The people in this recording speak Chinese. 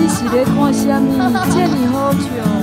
你是咧看什么？这么好笑。